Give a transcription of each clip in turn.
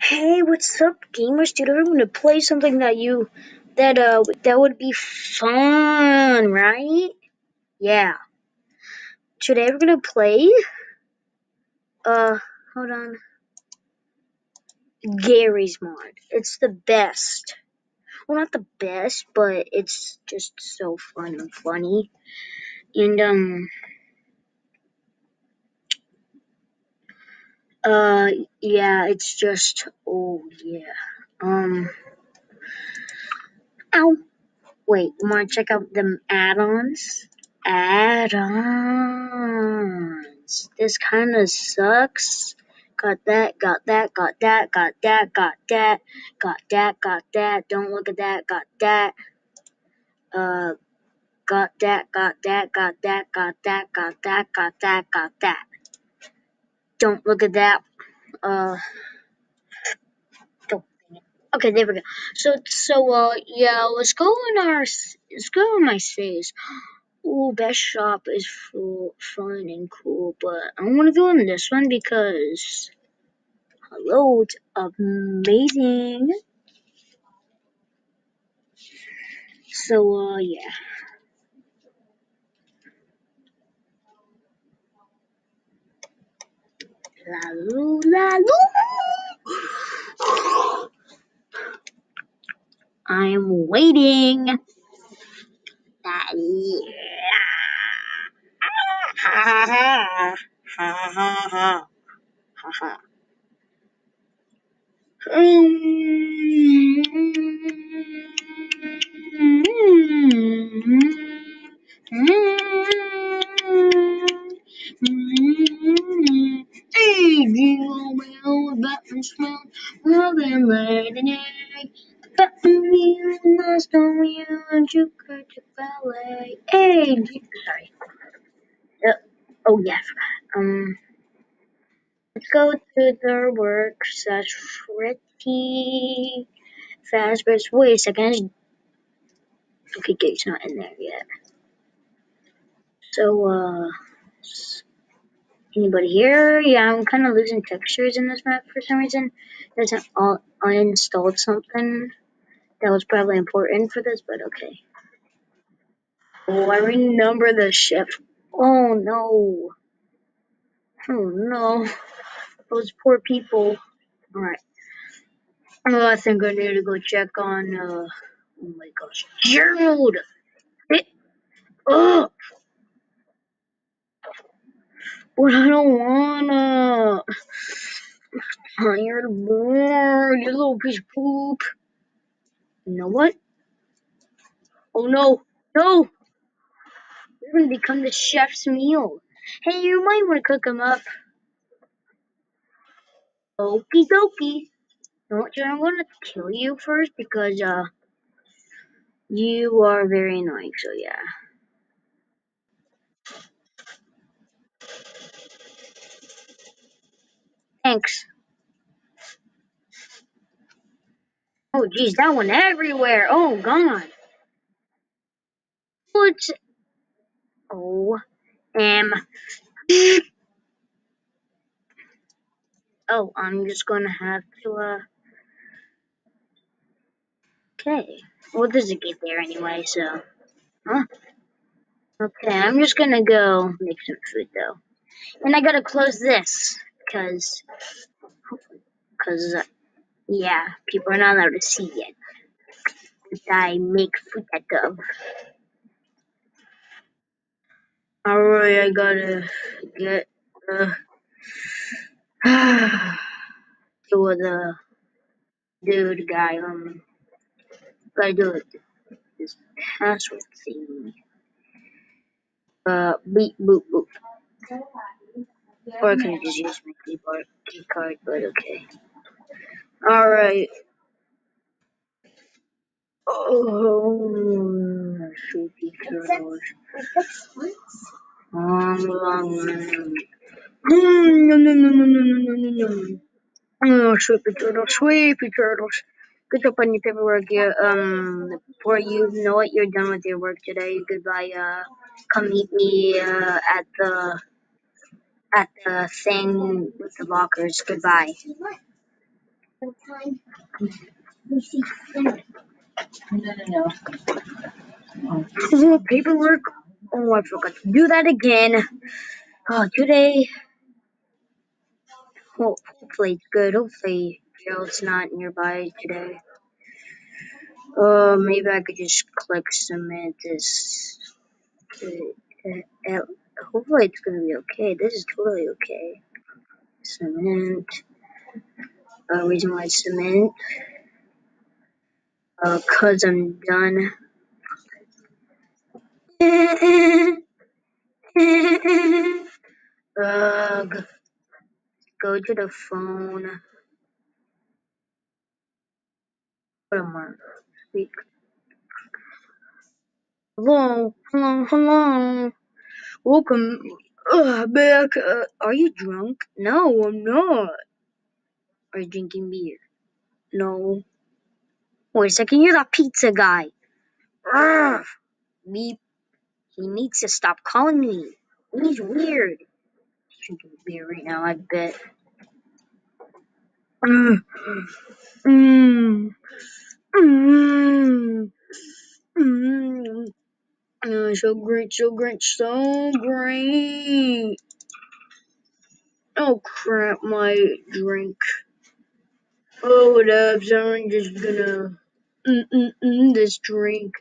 Hey, what's up, gamers? Dude, I'm gonna play something that you that uh that would be fun, right? Yeah. Today we're gonna play uh hold on. Gary's Mod. It's the best. Well not the best, but it's just so fun and funny. And um uh yeah, it's just oh yeah. Um Ow. Wait, you wanna check out the add-ons? Add-ons. This kinda sucks. Got that, got that, got that, got that, got that, got that, got that, don't look at that, got that. Uh got that, got that, got that, got that, got that, got that, got that. Don't look at that. Uh Okay, there we go. So so uh yeah, let's go in our let's go in my saves. Ooh, best shop is full, fun and cool, but I want to go in this one because, hello, it's amazing. So, uh, yeah. la la la. I'm waiting. Mm-hmm. Frenchman of him by the night. But me and my you and you could ballet. Hey, sorry. Uh, oh, yeah. Um, let's go to their work such pretty fast, but wait a second. Okay, Gate's not in there yet. So, uh, anybody here? Yeah, I'm kind of losing textures in this map for some reason. It doesn't all uninstalled something that was probably important for this, but okay. Oh, I remember the shift. Oh no. Oh no. Those poor people. Alright. Oh, I think I need to go check on, uh, oh my gosh. Gerald! It, ugh! But I don't wanna. Tired, bored, you little piece of poop. You know what? Oh no. No! You're gonna become the chef's meal. Hey, you might wanna cook him up. Okie dokie. You know what, I'm gonna kill you first because, uh, you are very annoying, so yeah. Thanks. Oh, geez, that one everywhere. Oh, God. What's. Oh, um. Oh, I'm just gonna have to, uh. Okay. Well, there's a gate there anyway, so. Huh? Okay, I'm just gonna go make some food, though. And I gotta close this, because. Because, uh, yeah, people are not allowed to see it. That I make out of. Alright, I gotta get, uh. to the dude guy, um. Gotta do it. This password thing. Uh, beep boop boop. Or I can just use my key card, but okay. Alright. Oh, sweetie turtles. Um, no, no, no, no, no, no, no, no. Oh, turtles, turtles. Good job on your paperwork. Um, before you know it, you're done with your work today. Goodbye. Uh, come meet me uh, at the at the thing with the lockers. Goodbye. No, no, no. Oh, paperwork. Oh, I forgot to do that again. Oh, today. Ho- hopefully it's good. Hopefully Gerald's not nearby today. Uh, maybe I could just click submit this. Uh, uh, hopefully it's gonna be okay. This is totally okay. Cement. Uh, reason why cement. Uh, cause I'm done. Ugh. Go to the phone. Put 'em on speak. Hello, hello, hello. Welcome uh, back. Uh, are you drunk? No, I'm not. Are you drinking beer? No. Wait a second, you're that pizza guy. Ugh. He needs to stop calling me. He's weird. He's drinking beer right now, I bet. Mm. Mm. Mm. So great, so great, so great. Oh crap, my drink. Oh, what up? So I'm just gonna mm mm mm this drink.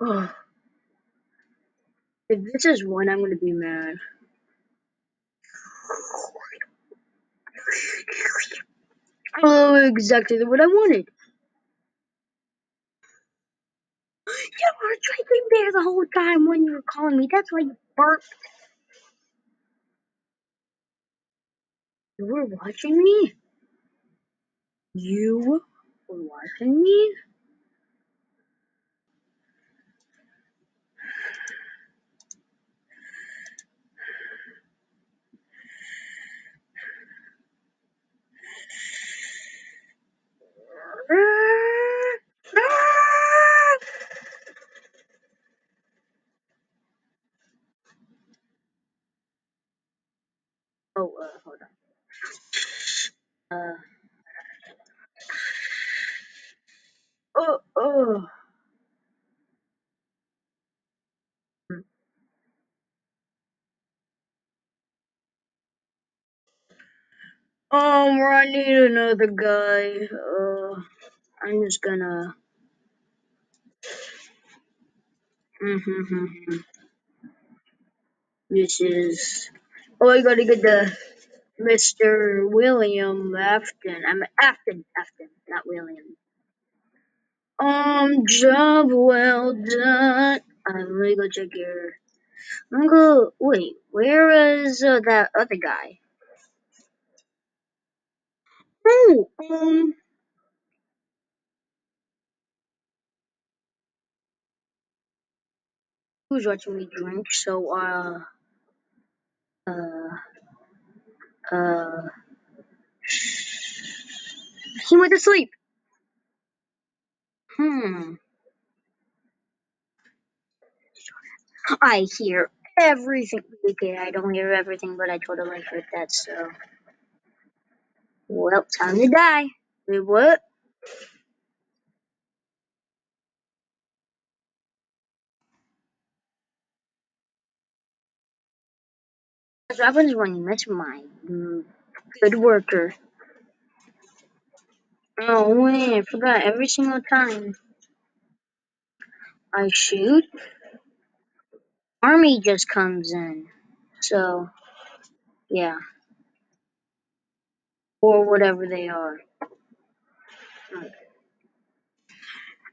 Oh, if this is one, I'm gonna be mad. Oh, exactly what I wanted. You were drinking beer the whole time when you were calling me. That's why you burped. You were watching me? You were watching me? Oh, uh, hold on. Uh, oh, oh. Um, I need another guy. Uh, I'm just gonna. Mm-hmm. This is. Oh, I gotta get the Mr. William Afton. I'm Afton, Afton, not William. Um, job well done. Let me go check your. I'm gonna go. Wait, where is uh, that other guy? Oh, um. Who's watching me drink? So, uh, uh, uh. He went to sleep. Hmm. I hear everything. Okay, I don't hear everything, but I totally heard that, so. Well, time to die. Wait, what? When you miss my mm, good worker? Oh, wait, I forgot every single time I shoot, army just comes in. So, yeah. Or whatever they are.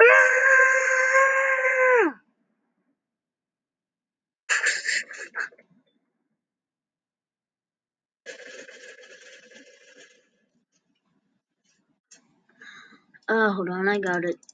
Ah! Uh, hold on, I got it.